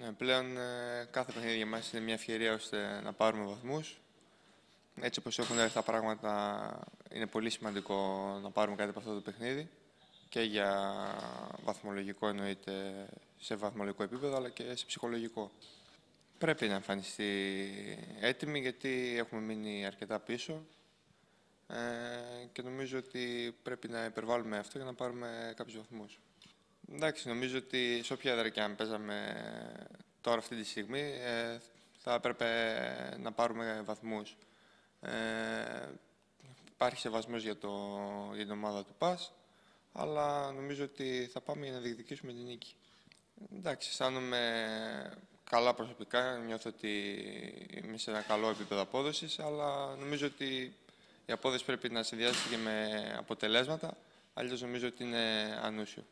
Ναι, πλέον ε, κάθε παιχνίδι για μας είναι μια ευκαιρία ώστε να πάρουμε βαθμούς. Έτσι όπως έχουν έρθει τα πράγματα, είναι πολύ σημαντικό να πάρουμε κάτι από αυτό το παιχνίδι και για βαθμολογικό εννοείται σε βαθμολογικό επίπεδο, αλλά και σε ψυχολογικό. Πρέπει να εμφανιστεί έτοιμη γιατί έχουμε μείνει αρκετά πίσω ε, και νομίζω ότι πρέπει να υπερβάλλουμε αυτό για να πάρουμε κάποιους βαθμούς. Εντάξει, νομίζω ότι σε όποια έδρα και αν παίζαμε τώρα αυτή τη στιγμή ε, θα έπρεπε να πάρουμε βαθμούς. Ε, υπάρχει σεβασμός για, το, για την ομάδα του ΠΑΣ, αλλά νομίζω ότι θα πάμε για να διεκδικήσουμε την νίκη. Εντάξει, αισθάνομαι καλά προσωπικά, νιώθω ότι είμαι σε ένα καλό επίπεδο απόδοσης, αλλά νομίζω ότι η απόδοση πρέπει να συνδυάζεται και με αποτελέσματα, αλλιώς νομίζω ότι είναι ανούσιο.